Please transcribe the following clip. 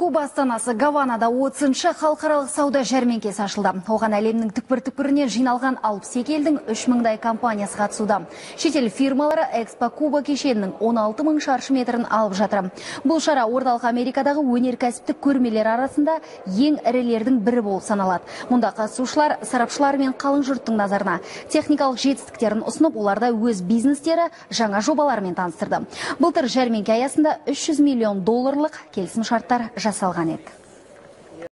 Куба астанасы Гаванада 30-шы халықаралық сауда жәрмеңкесі ашылды. Оған әлемнің түкпір-түкпірінен жиналған 62 елдің 3000дай компаниясы қатысуда. Шетел фирмалары Экспо Куба кешенінің 16 мың шаршы метрін алып жатыр. Бұл шара орталық Америкадағы өнеркәсіптік көрмелер арасында ең ірілердің бірі болып саналады. Мұнда қатысушылар сарапшылар мен қалың жұрттың назарына техникалық жетістіктерін ұсынып, оларда өз бизнестері жаңа жобалармен таныстырды. Былтыр жәрмеңке аясында 300 миллион долларлық келісім шарттар жасалған еді